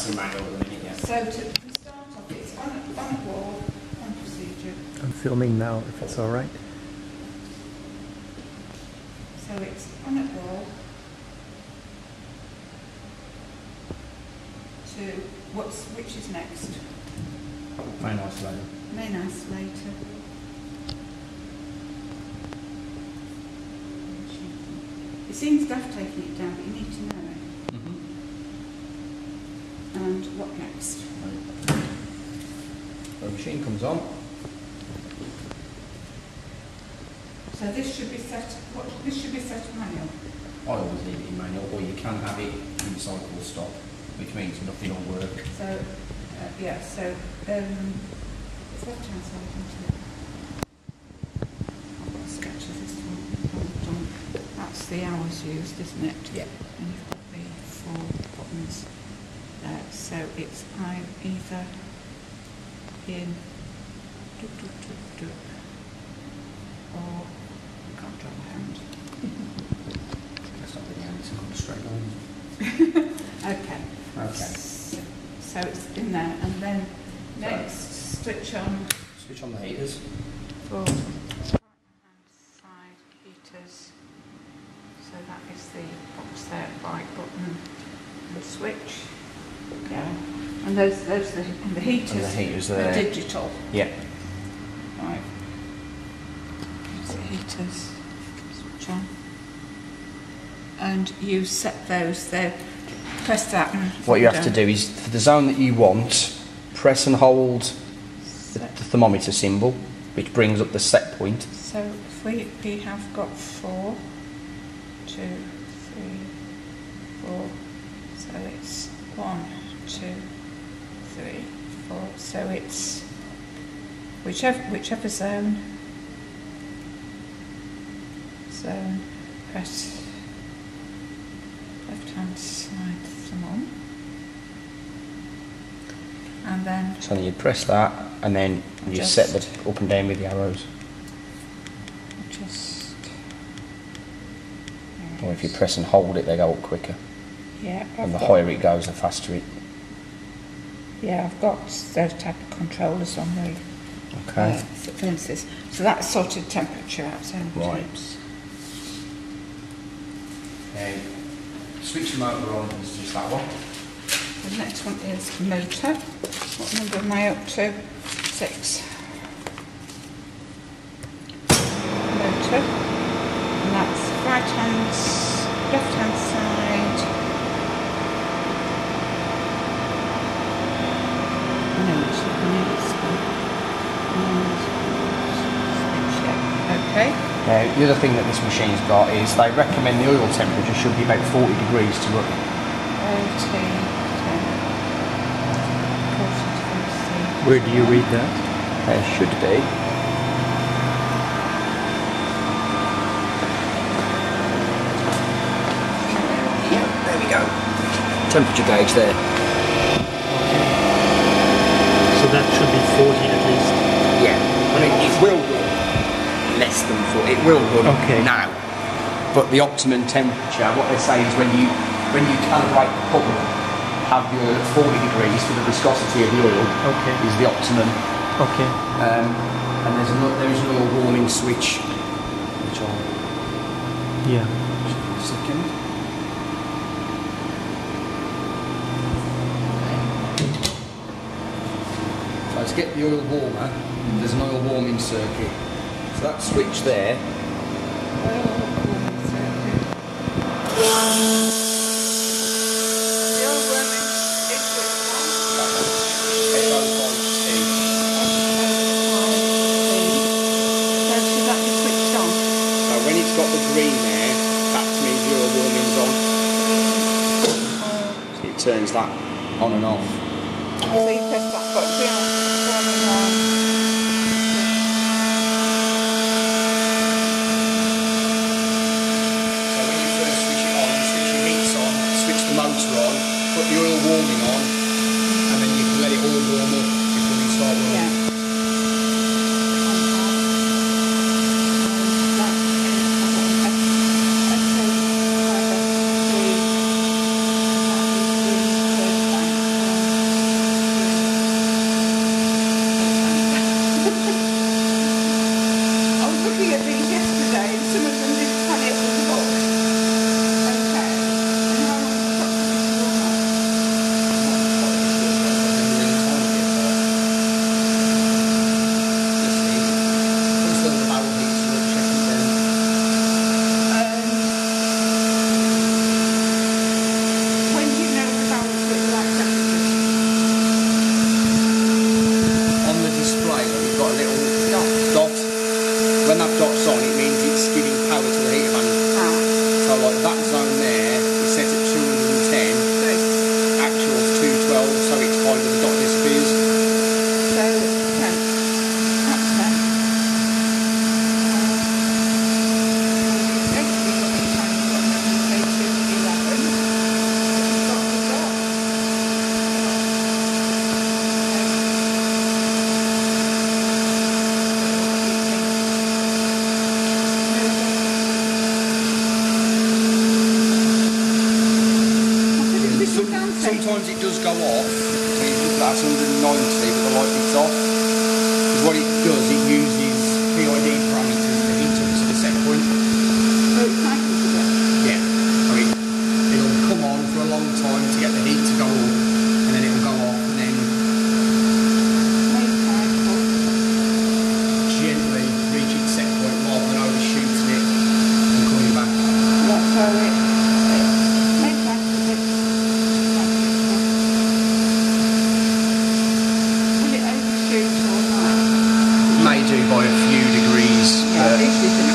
That's the manual at the minute, yeah. So to, to start off, it's on, on a wall, on procedure. I'm filming now, if it's all right. So it's on a wall. To, what's, which is next? Main isolator. Main isolator. It seems daft taking it down, but you need to know it. And what next? The machine comes on. So this should be set, what, this should be set manual. I always leave it in manual, or you can have it in cycle stop, which means nothing will work. So, uh, yeah, so, um, it's left hand side, isn't it? I've got a sketch of this one. That's the hours used, isn't it? Yeah. And you've got the four buttons. So it's I'm either in do, do, do, or I can't draw my hand. That's not the end, it's come straight on. Okay. Okay. So, so it's in there, and then next switch on Switch on the heaters. for right-hand side heaters. So that is the box there, right button, and switch. Yeah. And those, those are the, and the heaters. And the heaters there. digital. Yeah. Right. The heaters. Switch on. And you set those there. Press that. What you have to do is, for the zone that you want, press and hold the, the thermometer symbol, which brings up the set point. So if we, we have got four, two, three, four. So it's one, two, three, four. So it's whichever whichever zone. Zone. Press left hand side thumb on. And then So you press that, and then you set the up and down with the arrows. just. Or if you press and hold it, they go up quicker. Yeah, And I've the got- higher it goes, the faster it. Yeah, I've got those type of controllers on the Okay. uh, fences. So that's sorted temperature out, zone Right. temps. Now, switch the motor on is just that one. The next one is motor. What number am I up to? Six. Motor. And that's right hand, left hand side. No, it's not, no, it's not. And switch, yeah. Okay. Now, the other thing that this machine's got is they recommend the oil temperature should be about 40 degrees to run. 40, 10, 40, Where do you read that? There should be. Yeah, there we go. Temperature gauge there. So that should be 40 at least. Yeah, I mean, it will run less than 40. It will run Okay. now. But the optimum temperature, what they say is when you when you calibrate the pump, have your 40 degrees for the viscosity of the oil Okay. is the optimum. Okay. Um, and there's an, there is an oil warming switch, which I'll Yeah. second. So let's get the oil warmer. There's an oil warming circuit. So that switch there, so when it's got the green there, that means oil warming's on. It turns that on and off. So when you first switch it on, you switch your heats on, switch the motor on, put the oil warming on, and then you can let it all warm up before you start running. sometimes it does go off. So that's 190 but the light is off. Because what it does, it uses PID may do by a few degrees. Yeah,